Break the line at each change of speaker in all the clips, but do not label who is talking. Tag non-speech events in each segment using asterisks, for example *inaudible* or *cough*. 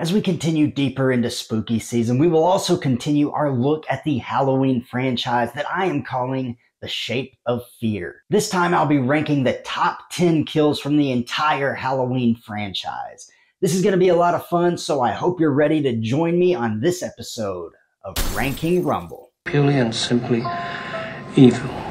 As we continue deeper into spooky season, we will also continue our look at the Halloween franchise that I am calling The Shape of Fear. This time I'll be ranking the top 10 kills from the entire Halloween franchise. This is going to be a lot of fun, so I hope you're ready to join me on this episode of Ranking Rumble.
Purely and simply evil.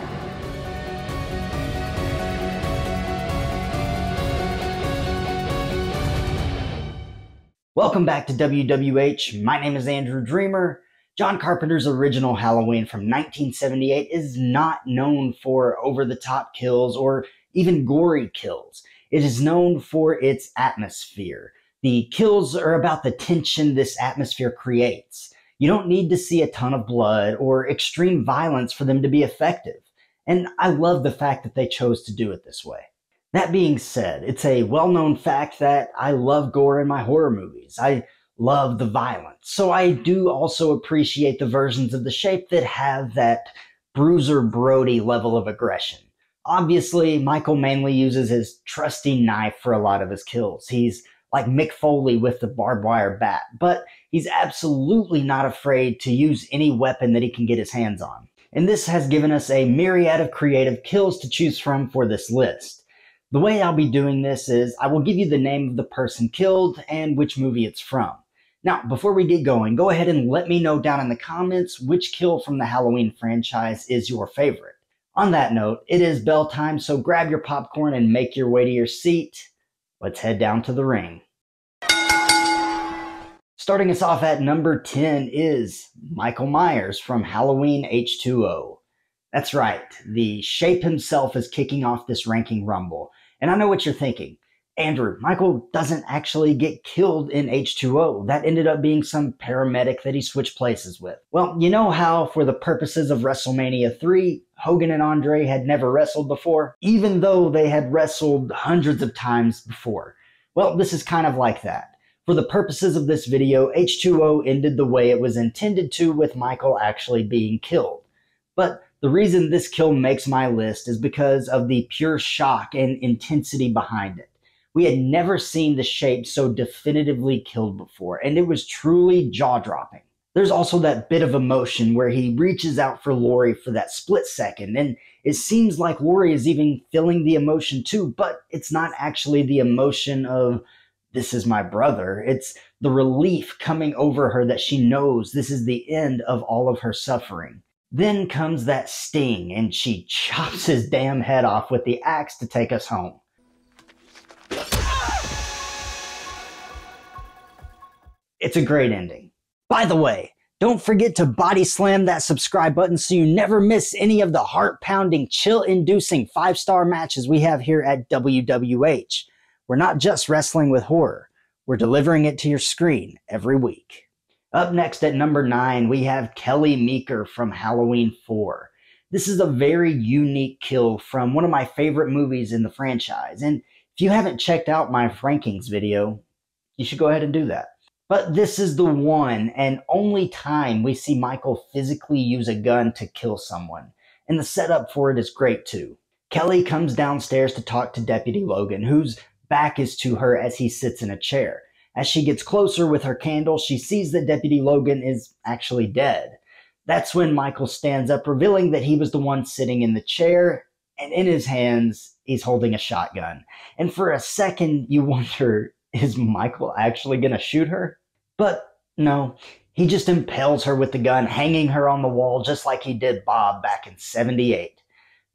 Welcome back to WWH. My name is Andrew Dreamer. John Carpenter's original Halloween from 1978 is not known for over the top kills or even gory kills. It is known for its atmosphere. The kills are about the tension this atmosphere creates. You don't need to see a ton of blood or extreme violence for them to be effective. And I love the fact that they chose to do it this way. That being said, it's a well known fact that I love gore in my horror movies. I love the violence. So I do also appreciate the versions of the shape that have that Bruiser Brody level of aggression. Obviously, Michael mainly uses his trusty knife for a lot of his kills. He's like Mick Foley with the barbed wire bat, but he's absolutely not afraid to use any weapon that he can get his hands on. And this has given us a myriad of creative kills to choose from for this list. The way I'll be doing this is I will give you the name of the person killed and which movie it's from. Now, before we get going, go ahead and let me know down in the comments which kill from the Halloween franchise is your favorite. On that note, it is bell time, so grab your popcorn and make your way to your seat. Let's head down to the ring. Starting us off at number 10 is Michael Myers from Halloween H2O. That's right, the shape himself is kicking off this ranking rumble. And I know what you're thinking. Andrew, Michael doesn't actually get killed in H2O. That ended up being some paramedic that he switched places with. Well, you know how, for the purposes of WrestleMania 3, Hogan and Andre had never wrestled before, even though they had wrestled hundreds of times before. Well, this is kind of like that. For the purposes of this video, H2O ended the way it was intended to with Michael actually being killed. But the reason this kill makes my list is because of the pure shock and intensity behind it. We had never seen the shape so definitively killed before, and it was truly jaw dropping. There's also that bit of emotion where he reaches out for Laurie for that split second, and it seems like Laurie is even feeling the emotion too, but it's not actually the emotion of, this is my brother. It's the relief coming over her that she knows this is the end of all of her suffering. Then comes that sting, and she chops his damn head off with the axe to take us home. It's a great ending. By the way, don't forget to body slam that subscribe button so you never miss any of the heart pounding, chill inducing five star matches we have here at WWH. We're not just wrestling with horror, we're delivering it to your screen every week. Up next at number nine, we have Kelly Meeker from Halloween 4. This is a very unique kill from one of my favorite movies in the franchise. And if you haven't checked out my rankings video, you should go ahead and do that. But this is the one and only time we see Michael physically use a gun to kill someone. And the setup for it is great too. Kelly comes downstairs to talk to Deputy Logan, whose back is to her as he sits in a chair. As she gets closer with her candle, she sees that Deputy Logan is actually dead. That's when Michael stands up, revealing that he was the one sitting in the chair, and in his hands, he's holding a shotgun. And for a second, you wonder is Michael actually going to shoot her? But no, he just impales her with the gun, hanging her on the wall just like he did Bob back in 78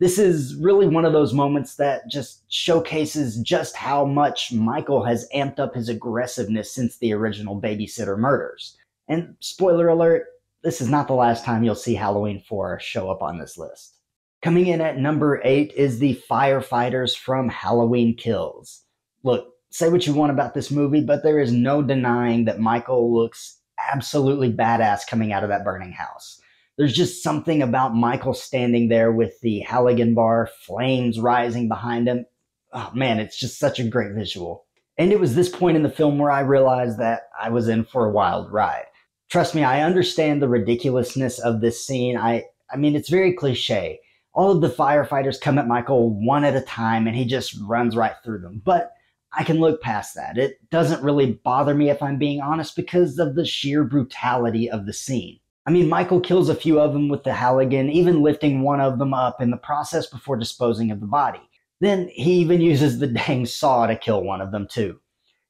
this is really one of those moments that just showcases just how much Michael has amped up his aggressiveness since the original babysitter murders. And spoiler alert, this is not the last time you'll see Halloween 4 show up on this list. Coming in at number 8 is the firefighters from Halloween Kills. Look, say what you want about this movie, but there is no denying that Michael looks absolutely badass coming out of that burning house there's just something about Michael standing there with the Halligan bar, flames rising behind him. Oh man, it's just such a great visual. And it was this point in the film where I realized that I was in for a wild ride. Trust me, I understand the ridiculousness of this scene. I, I mean, it's very cliche. All of the firefighters come at Michael one at a time and he just runs right through them. But I can look past that. It doesn't really bother me if I'm being honest because of the sheer brutality of the scene. I mean, Michael kills a few of them with the Halligan, even lifting one of them up in the process before disposing of the body. Then he even uses the *laughs* dang saw to kill one of them too.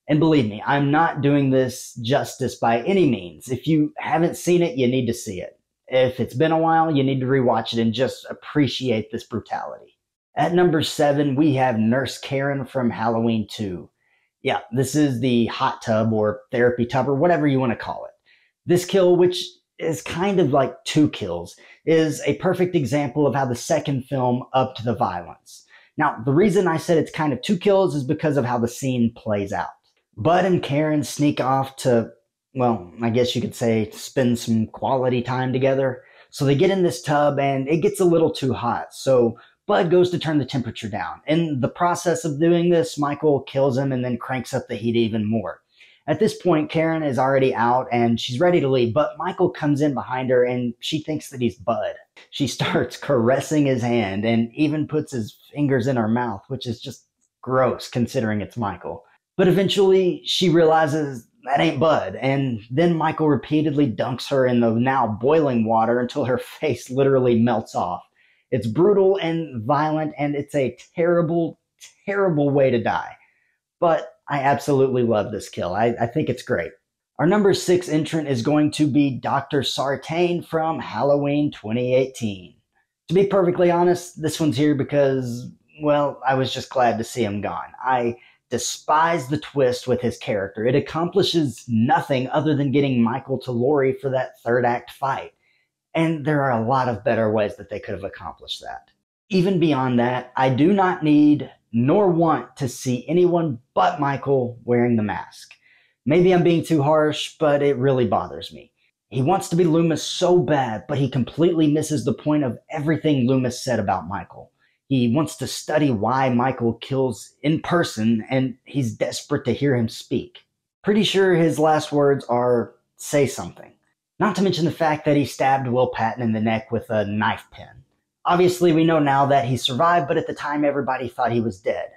And believe me, I'm not doing this justice by any means. If you haven't seen it, you need to see it. If it's been a while, you need to rewatch it and just appreciate this brutality. At number seven, we have Nurse Karen from Halloween 2. Yeah, this is the hot tub or therapy tub or whatever you want to call it. This kill, which is kind of like two kills, is a perfect example of how the second film upped the violence. Now, the reason I said it's kind of two kills is because of how the scene plays out. Bud and Karen sneak off to, well, I guess you could say spend some quality time together. So they get in this tub and it gets a little too hot. So Bud goes to turn the temperature down. In the process of doing this, Michael kills him and then cranks up the heat even more. At this point, Karen is already out and she's ready to leave, but Michael comes in behind her and she thinks that he's Bud. She *laughs* starts caressing his hand and even puts his fingers in her mouth, which is just gross considering it's Michael. But eventually she realizes that ain't Bud. And then Michael repeatedly dunks her in the now boiling water until her *laughs* face literally melts off. It's brutal and violent, and it's a terrible, terrible way to die. But I absolutely love this kill. I, I think it's great. Our number six entrant is going to be Dr. Sartain from Halloween 2018. To be perfectly honest, this one's here because, well, I was just glad to see him gone. I despise the twist with his character. It accomplishes nothing other than getting Michael to Laurie for that third act fight. And there are a lot of better ways that they could have accomplished that. Even beyond that, I do not need nor want to see anyone but Michael wearing the mask. Maybe I'm being too harsh, but it really bothers me. He wants to be Loomis so bad, but he completely misses the point of everything Loomis said about Michael. He wants to study why Michael kills in person, and he's desperate to hear him speak. Pretty sure his last words are, say something. Not to mention the fact that he stabbed Will Patton in the neck with a knife pin. Obviously, we know now that he survived, but at the time, everybody thought he was dead.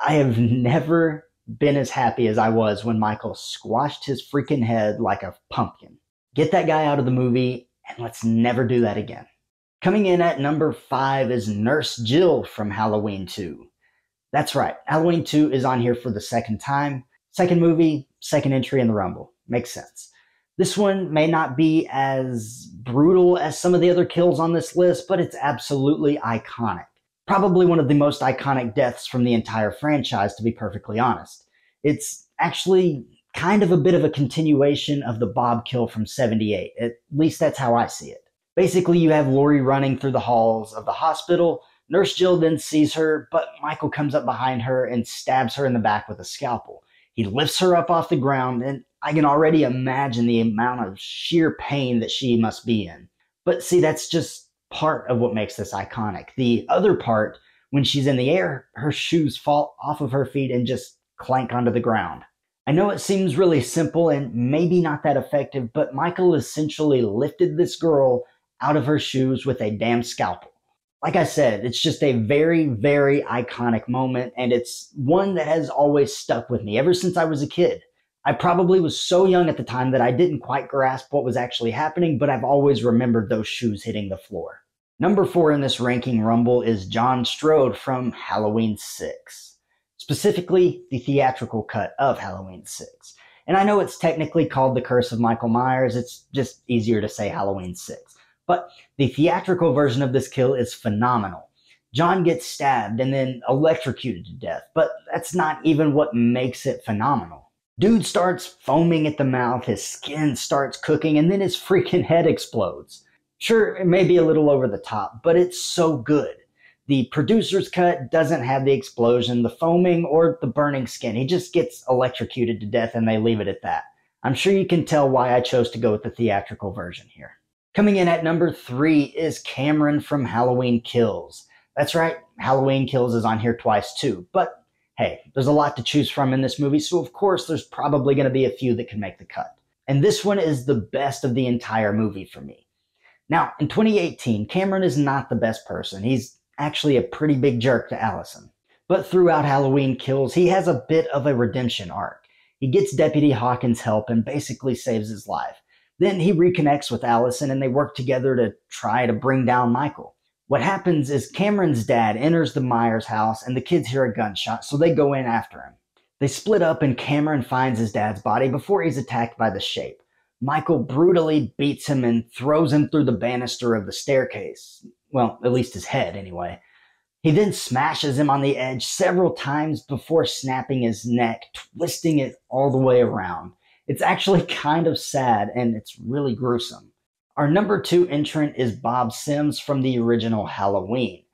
I have never been as happy as I was when Michael squashed his freaking head like a pumpkin. Get that guy out of the movie, and let's never do that again. Coming in at number five is Nurse Jill from Halloween 2. That's right, Halloween 2 is on here for the second time. Second movie, second entry in the Rumble. Makes sense. This one may not be as brutal as some of the other kills on this list, but it's absolutely iconic. Probably one of the most iconic deaths from the entire franchise, to be perfectly honest. It's actually kind of a bit of a continuation of the Bob kill from 78. At least that's how I see it. Basically, you have Laurie running through the halls of the hospital. Nurse Jill then sees her, but Michael comes up behind her and stabs her in the back with a scalpel. He lifts her up off the ground, and I can already imagine the amount of sheer pain that she must be in. But see, that's just part of what makes this iconic. The other part, when she's in the air, her shoes fall off of her feet and just clank onto the ground. I know it seems really simple and maybe not that effective, but Michael essentially lifted this girl out of her shoes with a damn scalpel. Like I said, it's just a very, very iconic moment, and it's one that has always stuck with me ever since I was a kid. I probably was so young at the time that I didn't quite grasp what was actually happening, but I've always remembered those shoes hitting the floor. Number four in this ranking rumble is John Strode from Halloween 6, specifically the theatrical cut of Halloween 6. And I know it's technically called The Curse of Michael Myers, it's just easier to say Halloween 6. But the theatrical version of this kill is phenomenal. John gets stabbed and then electrocuted to death, but that's not even what makes it phenomenal. Dude starts foaming at the mouth, his skin starts cooking, and then his freaking *laughs* head explodes. Sure, it may be a little over the top, but it's so good. The producer's cut doesn't have the explosion, the foaming, or the burning skin. He just gets electrocuted to death and they leave it at that. I'm sure you can tell why I chose to go with the theatrical version here. Coming in at number three is Cameron from Halloween Kills. That's right, Halloween Kills is on here twice too, but hey, there's a lot to choose from in this movie, so of course there's probably going to be a few that can make the cut. And this one is the best of the entire movie for me. Now, in 2018, Cameron is not the best person. He's actually a pretty big jerk to Allison. But throughout Halloween Kills, he has a bit of a redemption arc. He gets Deputy Hawkins' help and basically saves his life. Then he reconnects with Allison and they work together to try to bring down Michael. What happens is Cameron's dad enters the Myers house and the kids hear a gunshot, so they go in after him. They split up and Cameron finds his dad's body before he's attacked by the shape. Michael brutally beats him and throws him through the banister of the staircase. Well, at least his head, anyway. He then smashes him on the edge several times before snapping his neck, twisting it all the way around. It's actually *laughs* kind of sad and it's really gruesome. Our number two entrant is Bob Sims from the original Halloween.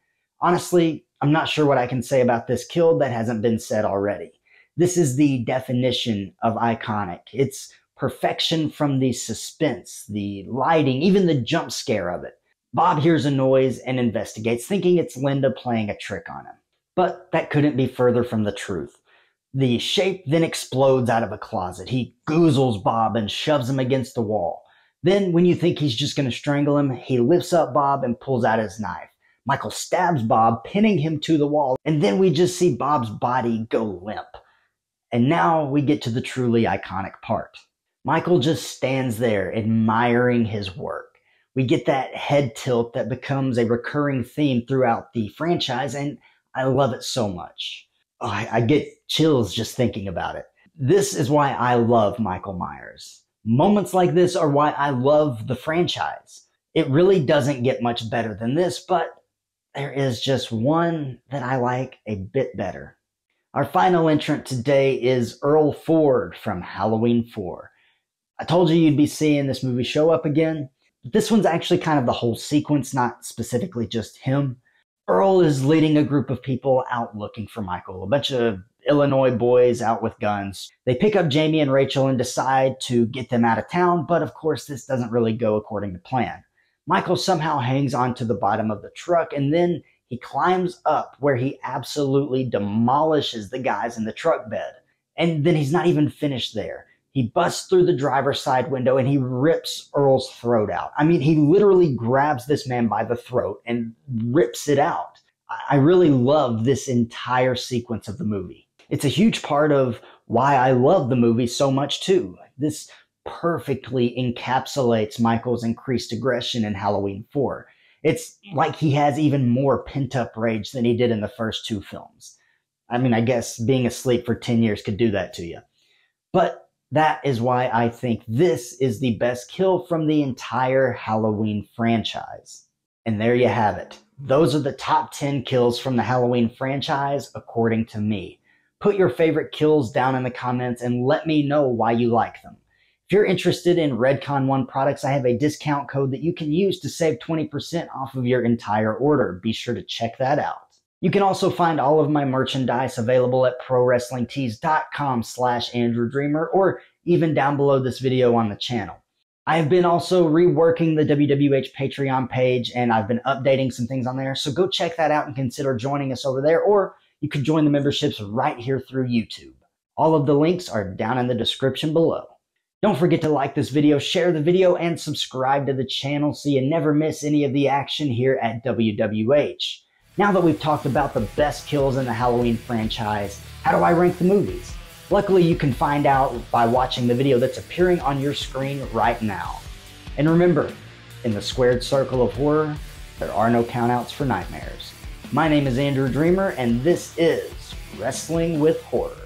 Honestly, I'm not sure what I can say about this kill that hasn't been said already. This is the definition of iconic. It's perfection from the suspense, the lighting, even the jump scare of it. Bob hears a noise and investigates, thinking it's Linda playing a trick on him. But that couldn't be further from the truth. The shape then explodes out of a closet. He goozles Bob and shoves him against the wall. Then, when you think he's just going to strangle him, he lifts up Bob and pulls out his knife. Michael stabs Bob, pinning him to the wall, and then we just see Bob's body go limp. And now we get to the truly iconic part. Michael just stands there admiring his work. We get that head tilt that becomes a recurring theme throughout the franchise, and I love it so much. Oh, I, I get chills just thinking about it. This is why I love Michael Myers. Moments like this are why I love the franchise. It really doesn't get much better than this, but there is just one that I like a bit better. Our final entrant today is Earl Ford from Halloween 4. I told you you'd be seeing this movie show up again. This one's actually kind of the whole sequence, not specifically just him. Earl is leading a group of people out looking for Michael, a bunch of Illinois boys out with guns. They pick up Jamie and Rachel and decide to get them out of town, but of course, this doesn't really go according to plan. Michael somehow hangs onto the bottom of the truck and then he climbs up where he absolutely demolishes the guys in the truck bed. And then he's not even finished there. He busts through the driver's side window and he rips Earl's throat out. I mean, he literally grabs this man by the throat and rips it out. I really love this entire sequence of the movie. It's a huge part of why I love the movie so much, too. This perfectly encapsulates Michael's increased aggression in Halloween 4. It's like he has even more pent up rage than he did in the first two films. I mean, I guess being asleep for 10 years could do that to you. But that is why I think this is the best kill from the entire Halloween franchise. And there you have it. Those are the top 10 kills from the Halloween franchise, according to me. Put your favorite kills down in the comments and let me know why you like them. If you're interested in Redcon One products, I have a discount code that you can use to save 20% off of your entire order. Be sure to check that out. You can also find all of my merchandise available at prowrestlingtees.com slash Andrew Dreamer or even down below this video on the channel. I have been also reworking the WWH Patreon page and I've been updating some things on there. So go check that out and consider joining us over there, or you can join the memberships right here through YouTube. All of the links are down in the description below. Don't forget to like this video, share the video, and subscribe to the channel so you never miss any of the action here at WWH. Now that we've talked about the best kills in the Halloween franchise, how do I rank the movies? Luckily, you can find out by watching the video that's appearing on your screen right now. And remember, in the squared circle of horror, there are no countouts for nightmares. My name is Andrew Dreamer, and this is Wrestling with Horror.